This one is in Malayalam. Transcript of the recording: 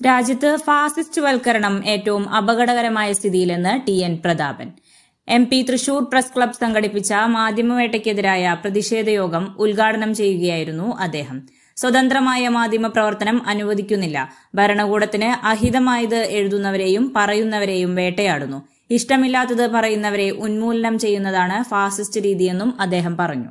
രാജ്യത്ത് ഫാസിസ്റ്റ് വൽക്കരണം ഏറ്റവും അപകടകരമായ സ്ഥിതിയിലെന്ന് T N Prathapan. M P Thrissur press club സംഘടിപ്പിച്ച മാധ്യമവേട്ടയ്ക്കെതിരായ പ്രതിഷേധ യോഗം ഉദ്ഘാടനം ചെയ്യുകയായിരുന്നു അദ്ദേഹം. സ്വതന്ത്രമായ മാധ്യമ പ്രവർത്തനം അനുവദിക്കുന്നില്ല. ഭരണകൂടത്തിന് അഹിതമായത് എഴുതുന്നവരെയും പറയുന്നവരെയും വേട്ടയാടുന്നു. ഇഷ്ടമില്ലാത്തത് പറയുന്നവരെ ഉന്മൂലനം ചെയ്യുന്നതാണ് ഫാസിസ്റ്റ് രീതിയെന്നും അദ്ദേഹം പറഞ്ഞു.